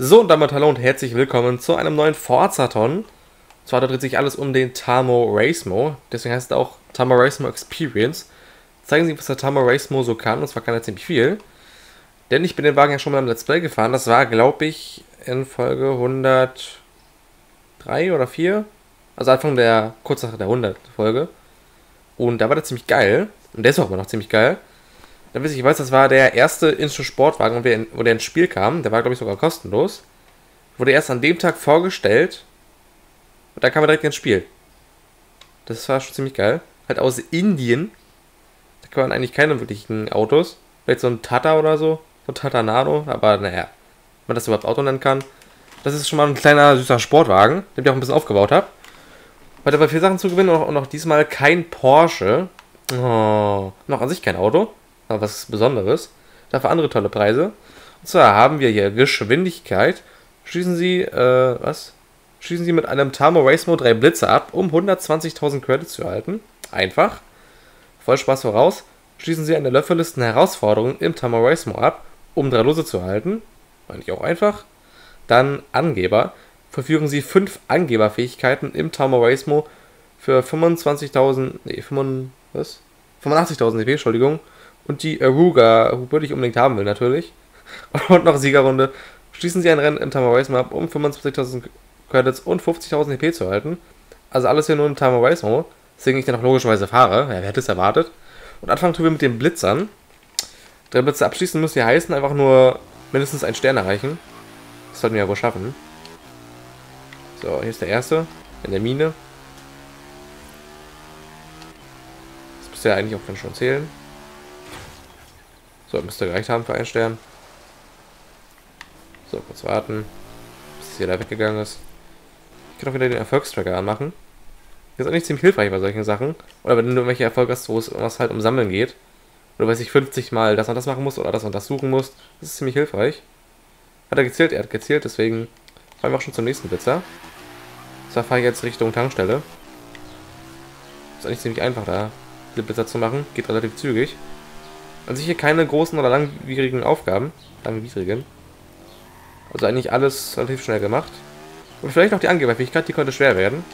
So, und damit hallo und herzlich willkommen zu einem neuen Forzathon. Und zwar dreht sich alles um den Tamo Racemo, deswegen heißt es auch Tamo Racemo Experience. Zeigen Sie, was der Tamo Racemo so kann, und zwar kann er ziemlich viel. Denn ich bin den Wagen ja schon mal im Let's Play gefahren, das war, glaube ich, in Folge 103 oder 4. Also Anfang der, kurz nach der 100 Folge. Und da war der ziemlich geil. Und der ist auch immer noch ziemlich geil. Dann weiß ich, ich weiß, das war der erste Instant Sportwagen, wo der ins Spiel kam. Der war, glaube ich, sogar kostenlos. Wurde erst an dem Tag vorgestellt. Und dann kam er direkt ins Spiel. Das war schon ziemlich geil. Halt aus Indien. Da kann man eigentlich keine wirklichen Autos. Vielleicht so ein Tata oder so. So ein Tata Nano. Aber naja, wenn man das überhaupt Auto nennen kann. Das ist schon mal ein kleiner, süßer Sportwagen, den ich auch ein bisschen aufgebaut habe. Heute aber vier Sachen zu gewinnen und auch diesmal kein Porsche. Oh, noch an sich kein Auto was Besonderes. Dafür andere tolle Preise. Und zwar haben wir hier Geschwindigkeit. Schließen Sie, äh, was? Schließen Sie mit einem Tamo Race Mode 3 Blitze ab, um 120.000 Credits zu erhalten. Einfach. Voll Spaß voraus. Schließen Sie eine Löffellisten Herausforderung im Tamo Race Mode ab, um drei Lose zu erhalten. Eigentlich auch einfach. Dann Angeber. Verfügen Sie fünf Angeberfähigkeiten im Tamo Race Mode für 25.000, nee, 85.000 was? 85.000 EP, Entschuldigung und die Aruga würde ich unbedingt haben will, natürlich. Und noch Siegerrunde. Schließen Sie ein Rennen im Timer Race Map, um 25.000 Credits und 50.000 EP zu erhalten. Also alles hier nur im Timer Race Mode. Deswegen ich dann auch logischerweise fahre. Ja, wer hätte es erwartet? Und anfangen tun wir mit den Blitzern. Drei Blitze abschließen müsste ja heißen, einfach nur mindestens einen Stern erreichen. Das sollten wir ja wohl schaffen. So, hier ist der erste. In der Mine. Das müsste ja eigentlich auch schon zählen. So, müsste gereicht haben für einen Stern. So, kurz warten, bis es hier da weggegangen ist. Ich kann auch wieder den Erfolgstracker anmachen. Das ist eigentlich ziemlich hilfreich bei solchen Sachen. Oder wenn du irgendwelche Erfolge hast, wo es was halt um Sammeln geht. Oder weiß ich 50 Mal das und das machen musst oder das und das suchen musst. Das ist ziemlich hilfreich. Hat er gezählt? Er hat gezählt, deswegen fahren wir auch schon zum nächsten Blitzer. Zwar fahre ich jetzt Richtung Tankstelle. Ist eigentlich ziemlich einfach da, diese Blitzer zu machen. Geht relativ zügig. An sich hier keine großen oder langwierigen Aufgaben. Langwierigen. Also eigentlich alles relativ schnell gemacht. Und vielleicht noch die Angeberfähigkeit, die könnte schwer werden.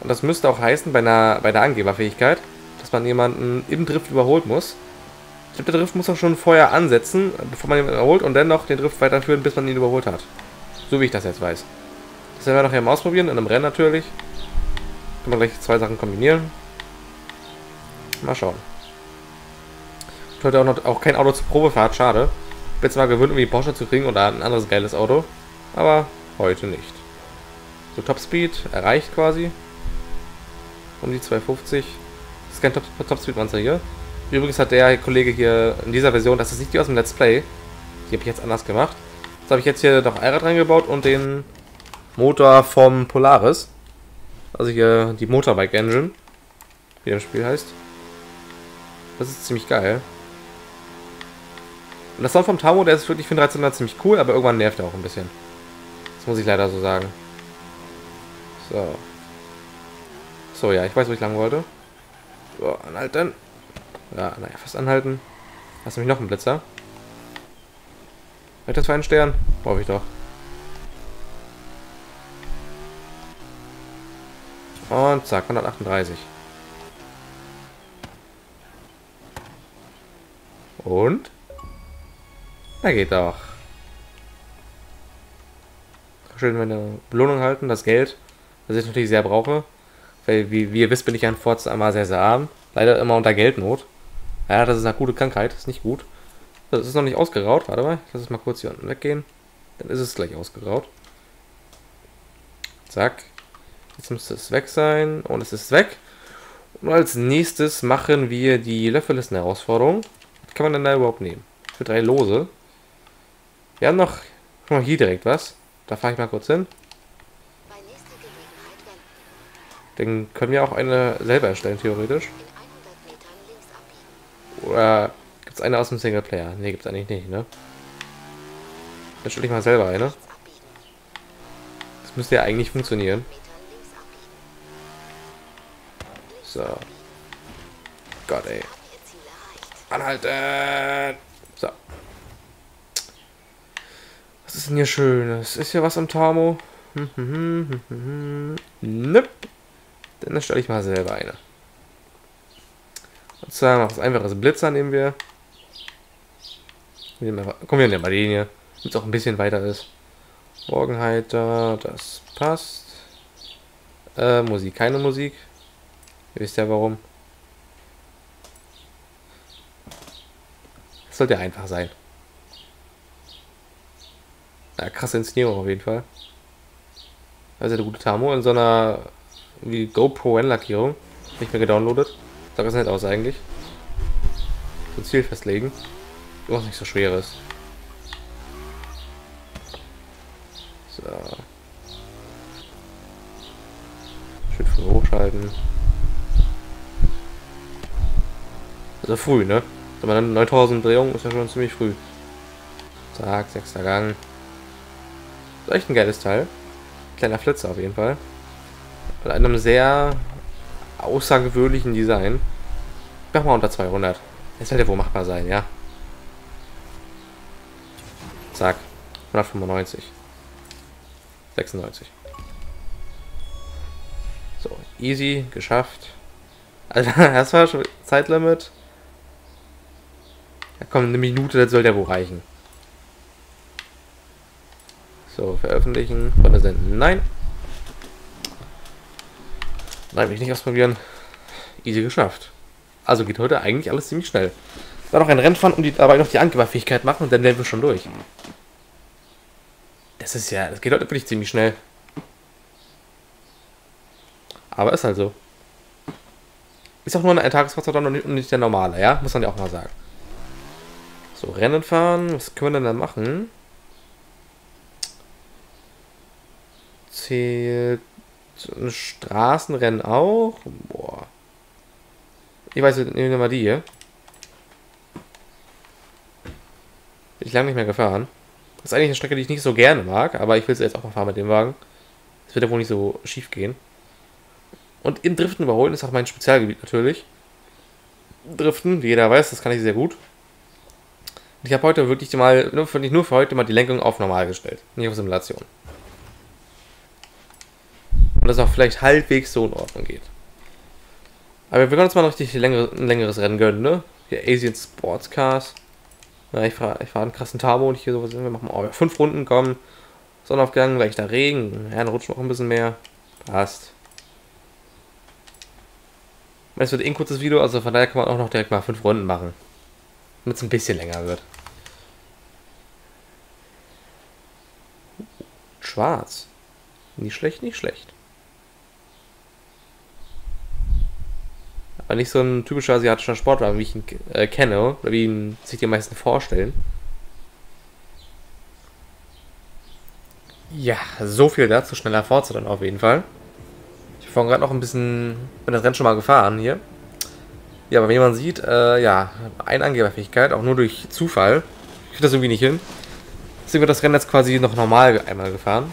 Und das müsste auch heißen bei, einer, bei der Angeberfähigkeit, dass man jemanden im Drift überholt muss. Ich glaube, der Drift muss auch schon vorher ansetzen, bevor man ihn überholt und dann noch den Drift weiterführen, bis man ihn überholt hat. So wie ich das jetzt weiß. Das werden wir nachher mal ausprobieren, in einem Rennen natürlich. Kann man gleich zwei Sachen kombinieren. Mal schauen. Heute auch noch auch kein Auto zur Probefahrt, schade. Ich bin zwar gewöhnt, irgendwie Porsche zu kriegen oder ein anderes geiles Auto, aber heute nicht. So, Topspeed erreicht quasi. Um die 250. Das ist kein Top, Topspeed Monster hier. Übrigens hat der Kollege hier in dieser Version, das ist nicht die aus dem Let's Play. Die habe ich jetzt anders gemacht. Jetzt habe ich jetzt hier noch Allrad reingebaut und den Motor vom Polaris. Also hier die Motorbike Engine. Wie das Spiel heißt. Das ist ziemlich geil. Und das Sound vom Tamo, der ist wirklich für den 13er ziemlich cool, aber irgendwann nervt er auch ein bisschen. Das muss ich leider so sagen. So. So, ja, ich weiß, wo ich lang wollte. So, anhalten. Ja, naja, fast anhalten. Hast du mich noch einen Blitzer? Hat das für einen Stern? Hoffe ich doch. Und zack, 138. Und? Na geht doch. Schön meine Belohnung halten, das Geld, das ich natürlich sehr brauche. Weil, wie, wie ihr wisst, bin ich an Forza einmal sehr, sehr arm. Leider immer unter Geldnot. Ja, das ist eine gute Krankheit, ist nicht gut. Das ist noch nicht ausgeraut, warte mal, ich lasse es mal kurz hier unten weggehen. Dann ist es gleich ausgeraut. Zack. Jetzt müsste es weg sein und es ist weg. Und als nächstes machen wir die Löffellisten-Herausforderung. Was kann man denn da überhaupt nehmen? Für drei Lose. Wir haben noch, mal hier direkt was. Da fahre ich mal kurz hin. Dann können wir auch eine selber erstellen, theoretisch. Oder gibt es eine aus dem Singleplayer? Ne, gibt es eigentlich nicht, ne? Dann stelle ich mal selber eine. Das müsste ja eigentlich funktionieren. So. Gott, ey. Anhalten! So. Was ist denn hier Schönes? Ist hier was im Tamo? Hm, hm, hm, Nip. Dann erstelle ich mal selber eine. Und zwar noch was einfaches Blitzer nehmen wir. Kommen wir nehmen mal den hier, damit es auch ein bisschen weiter ist. Morgenheiter, das passt. Äh, Musik, keine Musik. Ihr wisst ja warum. Das sollte einfach sein. Ja, krasse Inszenierung auf jeden Fall. Also der gute Tamo in so einer wie GoPro N-Lackierung. Nicht mehr gedownloadet. Sah ganz nett aus eigentlich. So ein Ziel festlegen. Was nicht so schwer ist. So. Schön früh hochschalten. Also früh, ne? Aber 9000 Drehungen ist ja schon ziemlich früh. Zack, sechster Gang. Echt ein geiles Teil. Kleiner Flitzer auf jeden Fall. Mit einem sehr außergewöhnlichen Design. Mach mal unter 200. Das sollte wohl machbar sein, ja. Zack. 195. 96. So, easy, geschafft. Also, das war schon Zeitlimit. Ja, komm, eine Minute, das soll der wohl reichen. So, veröffentlichen, Freunde senden. Nein. Nein, will ich nicht ausprobieren. Easy geschafft. Also geht heute eigentlich alles ziemlich schnell. Dann noch ein Rennfahren und die, dabei noch die Angeberfähigkeit machen und dann werden wir schon durch. Das ist ja, das geht heute wirklich ziemlich schnell. Aber ist halt so. Ist auch nur ein Tagesfahrzeuger und nicht der normale, ja? Muss man ja auch mal sagen. So, Rennen fahren. Was können wir denn dann machen? Zählt ein Straßenrennen auch? Boah. Ich weiß, nehmen wir die hier. Bin ich lange nicht mehr gefahren. Das ist eigentlich eine Strecke, die ich nicht so gerne mag, aber ich will sie jetzt auch mal fahren mit dem Wagen. Das wird ja wohl nicht so schief gehen. Und im Driften überholen ist auch mein Spezialgebiet natürlich. Driften, wie jeder weiß, das kann ich sehr gut. Ich habe heute wirklich mal, nur für, nur für heute mal die Lenkung auf normal gestellt, nicht auf Simulation. Und das auch vielleicht halbwegs so in Ordnung geht. Aber wir können uns mal richtig längere, ein längeres Rennen gönnen, ne? Hier Asian Sports Cars. Ja, ich fahre ich fahr einen krassen Turbo und hier sowas. Wir machen oh, fünf Runden, kommen. Sonnenaufgang, leichter Regen. Ja, dann rutscht noch ein bisschen mehr. Passt. Es wird eh ein kurzes Video, also von daher kann man auch noch direkt mal fünf Runden machen. Damit es ein bisschen länger wird. Schwarz. Nicht schlecht, nicht schlecht. Aber nicht so ein typischer asiatischer Sportwagen, wie ich ihn äh, kenne, oder wie ihn sich die meisten vorstellen. Ja, so viel dazu. Schneller Forza dann auf jeden Fall. Ich habe vorhin gerade noch ein bisschen, bin das Rennen schon mal gefahren hier. Ja, aber wie man sieht, äh, ja, eine Angeberfähigkeit, auch nur durch Zufall. Ich kriege das irgendwie nicht hin. Deswegen wird das Rennen jetzt quasi noch normal einmal gefahren.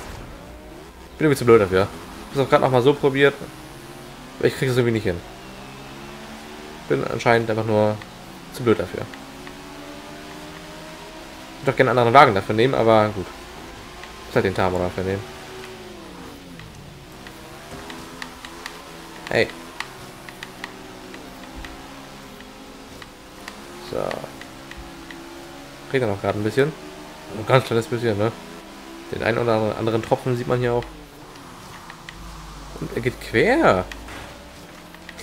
Bin irgendwie zu blöd dafür. Ich habe es auch gerade noch mal so probiert. Aber ich kriege das irgendwie nicht hin. Bin anscheinend einfach nur zu blöd dafür. Ich würde doch gerne einen anderen Wagen dafür nehmen, aber gut. Ich muss halt den Tamo dafür nehmen. Hey. So. Regnet noch gerade ein bisschen. Ein ganz kleines bisschen, ne? Den einen oder anderen Tropfen sieht man hier auch. Und er geht quer.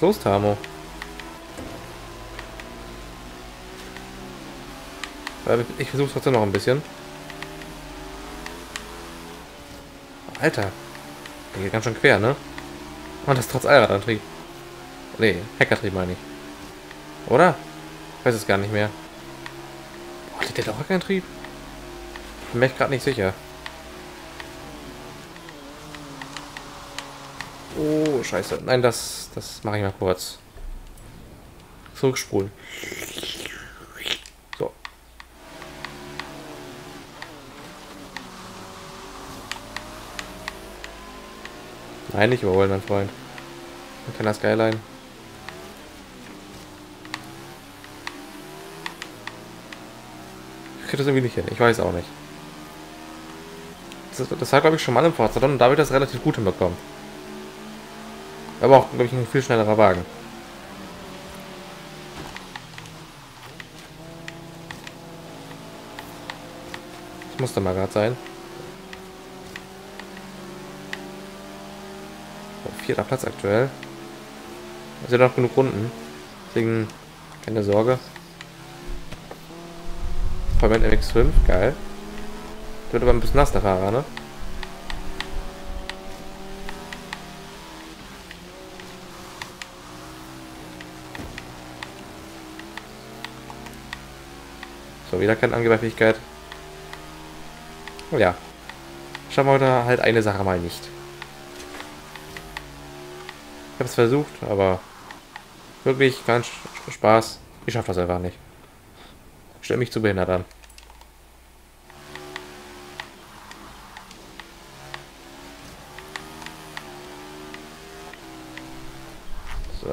Los, Tamo? Ich versuche trotzdem noch ein bisschen. Alter. Der geht ganz schön quer, ne? Und das trotz Allradantrieb. Nee, Hackertrieb meine ich. Oder? Ich weiß es gar nicht mehr. Boah, hat der doch Hackertrieb? Bin mir gerade nicht sicher. Oh, scheiße. Nein, das, das mache ich mal kurz. Zurückspulen. Nein, nicht überholen, mein Freund. Ein kleiner Skyline. Ich krieg das irgendwie nicht hin. Ich weiß auch nicht. Das, das war, glaube ich, schon mal im Forza und da ich das relativ gut hinbekommen. Aber auch, glaube ich, ein viel schnellerer Wagen. Das musste mal gerade sein. Vierter Platz aktuell. Also noch genug Runden. Deswegen keine Sorge. Vollband MX5, geil. Wird aber ein bisschen nass, der Fahrer, ne? So, wieder keine Angeberfähigkeit. Oh ja. Schauen wir heute halt eine Sache mal nicht. Ich habe es versucht, aber wirklich ganz Spaß. Ich schaffe das einfach nicht. Ich stelle mich zu behindert an. So.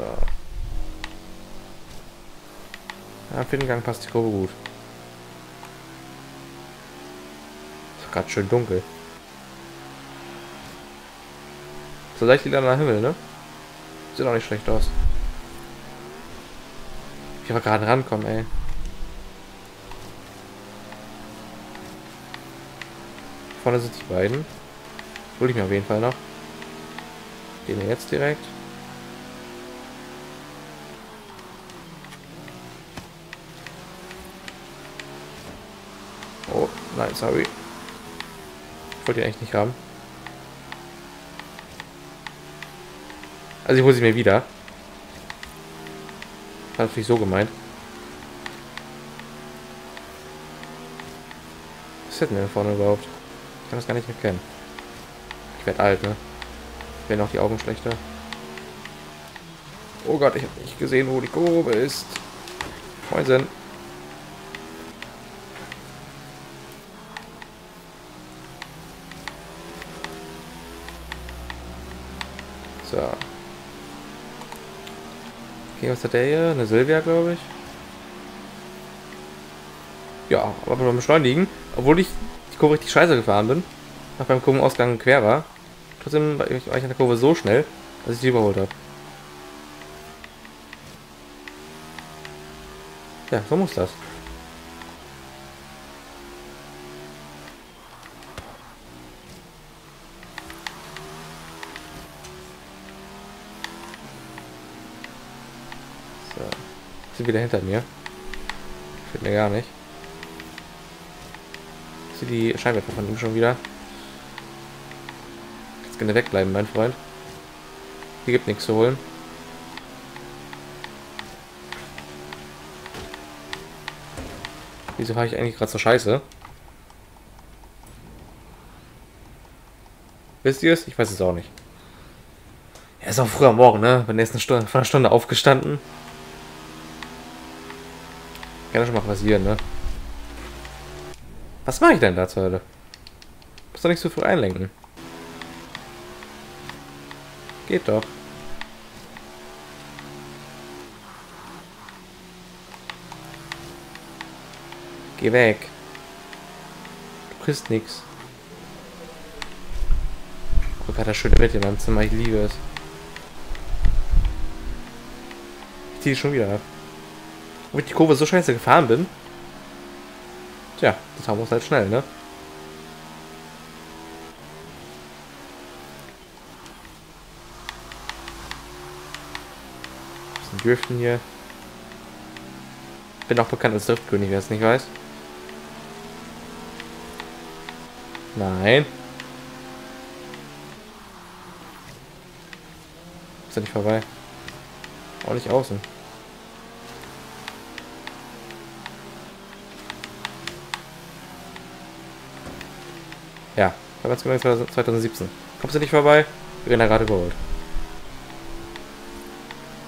Ja, für den Gang passt die Kurve gut. Ist gerade schön dunkel. So leicht wieder der Himmel, ne? Sieht auch nicht schlecht aus. Ich aber gerade rankommen, ey. Vorne sind die beiden. Hol ich mir auf jeden Fall noch. Wir jetzt direkt. Oh, nein, sorry. Ich wollte ihn eigentlich nicht haben. Also ich hole sie mir wieder. Das natürlich so gemeint. Was hätten wir denn vorne überhaupt? Ich kann das gar nicht erkennen. Ich werde alt, ne? Werden auch die Augen schlechter. Oh Gott, ich habe nicht gesehen, wo die Kurve ist. Moin. Okay, was hat der hier? Eine Silvia, glaube ich. Ja, aber beim Beschleunigen, obwohl ich die Kurve richtig scheiße gefahren bin, nach beim Kurvenausgang quer war, trotzdem war ich an der Kurve so schnell, dass ich die überholt habe. Ja, so muss das. Wieder hinter mir. Fällt mir gar nicht. Ich sehe die Scheinwerfer von ihm schon wieder. Jetzt gerne wegbleiben, mein Freund. Hier gibt nichts zu holen. Wieso fahre ich eigentlich gerade so scheiße? Wisst ihr es? Ich weiß es auch nicht. Er ist auch früh am Morgen, ne? Bin erst eine Stunde, vor einer Stunde aufgestanden. Kann schon mal passieren, ne? Was mache ich denn da zur Hölle? Muss doch nicht so früh einlenken. Geht doch. Geh weg. Du kriegst nix. Guck mal, das schöne Bett in meinem Zimmer. Ich liebe es. Ich ziehe schon wieder ab wo ich die Kurve so scheiße gefahren bin. Tja, das haben wir uns halt schnell, ne? Bisschen Driften hier. Bin auch bekannt als Driftkönig, wer es nicht weiß. Nein. Ist ja nicht vorbei. Auch nicht außen. Ja, ganz genau 2017. Kommst du nicht vorbei? Wir werden da gerade geholt.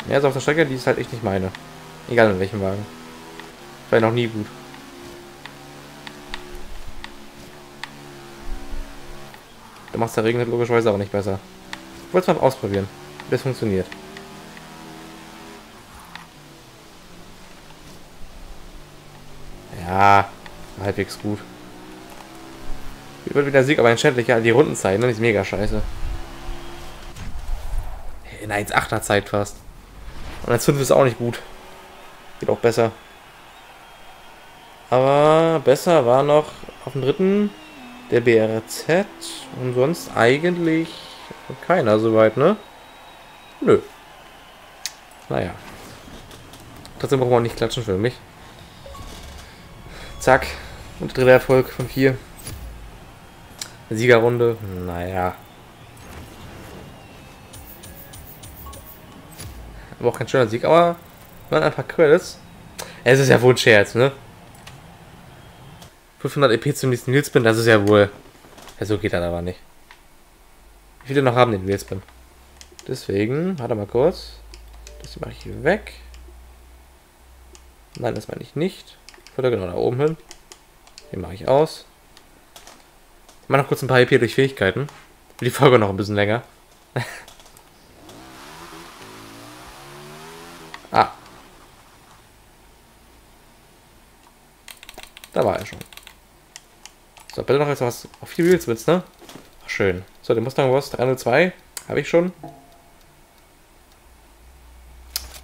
Ja, ist auf der Strecke, die ist halt echt nicht meine. Egal in welchem Wagen. War noch nie gut. Du machst der Regen halt logischerweise auch nicht besser. Ich wollte es mal ausprobieren, wie das funktioniert. Ja, halbwegs gut. Wird wieder Sieg, aber ein schädlicher. Die Rundenzeit, ne? Ist mega scheiße. In 1,8er Zeit fast. Und 1,5 ist auch nicht gut. Geht auch besser. Aber besser war noch auf dem dritten der BRZ und sonst eigentlich keiner soweit, ne? Nö. Naja. Trotzdem brauchen wir auch nicht klatschen für mich. Zack. Und dritter Erfolg von vier. Siegerrunde. Naja. Aber auch kein schöner Sieg, aber waren ein paar Credits. Es ist ja wohl ein Scherz, ne? 500 EP zum nächsten Wheelspin, das ist ja wohl. Ja, so geht das aber nicht. Wie viele noch haben den Wheelspin? Deswegen, warte mal kurz. Das mache ich hier weg. Nein, das meine ich nicht. Ich würde genau da oben hin. Den mache ich aus. Ich mache noch kurz ein paar EP durch Fähigkeiten. Die Folge noch ein bisschen länger. ah. Da war er schon. So, bitte noch jetzt was auf vier Wheelswitz, ne? Ach, schön. So, den Mustang Boss 302 habe ich schon.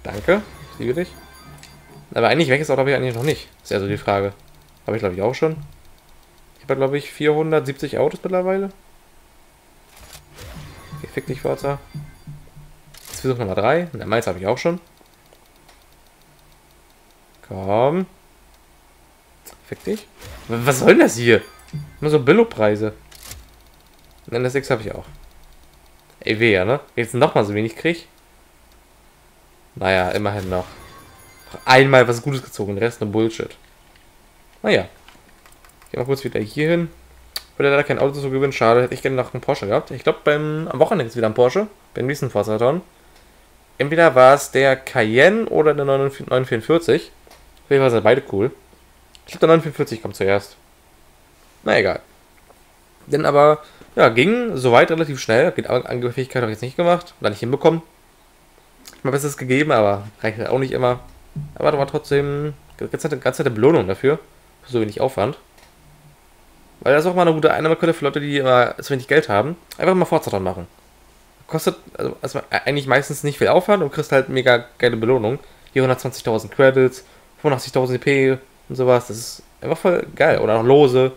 Danke, ich liebe dich. Aber eigentlich weg ist auch, ich, eigentlich noch nicht. Ist ja so die Frage. Habe ich, glaube ich, auch schon. Glaube ich, 470 Autos mittlerweile. Okay, fick dich, Forza. Jetzt versuch Nummer 3. Der Mainz habe ich auch schon. Komm. Fick dich. Was soll denn das hier? Nur so Billo-Preise. Dann das X habe ich auch. Ey, weh, ne? Jetzt nochmal so wenig krieg. Naja, immerhin noch. Einmal was Gutes gezogen, der Rest nur Bullshit. Naja. Gehen kurz wieder hier hin. Würde leider kein Auto so gewinnen, schade. Hätte ich gerne noch einen Porsche gehabt. Ich glaube, beim am Wochenende ist wieder ein Porsche. Beim nächsten Forzaton. Entweder war es der Cayenne oder der 944. Auf jeden Fall beide cool. Ich glaube, der 944 kommt zuerst. Na egal. Denn aber, ja, ging soweit relativ schnell. Geht Angriffsfähigkeit habe ich jetzt nicht gemacht. Oder nicht hinbekommen. Mal Besseres gegeben, aber reicht auch nicht immer. Aber trotzdem ganz nette, ganz nette Belohnung dafür. Für so wenig Aufwand. Weil das ist auch mal eine gute Einnahmequelle für Leute, die immer zu wenig Geld haben. Einfach mal Fortsetzung machen. Kostet also, also eigentlich meistens nicht viel Aufwand und kriegst halt mega geile Belohnung. Hier 120.000 Credits, 85.000 EP und sowas. Das ist einfach voll geil. Oder noch Lose.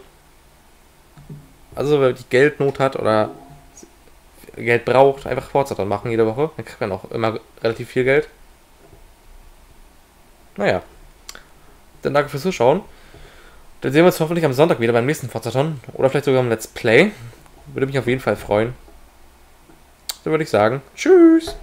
Also, wer die Geldnot hat oder Geld braucht, einfach Fortsetzung machen jede Woche. Dann kriegt man auch immer relativ viel Geld. Naja. Dann danke fürs Zuschauen. Dann sehen wir uns hoffentlich am Sonntag wieder beim nächsten Forzaton. Oder vielleicht sogar im Let's Play. Würde mich auf jeden Fall freuen. Dann würde ich sagen, tschüss.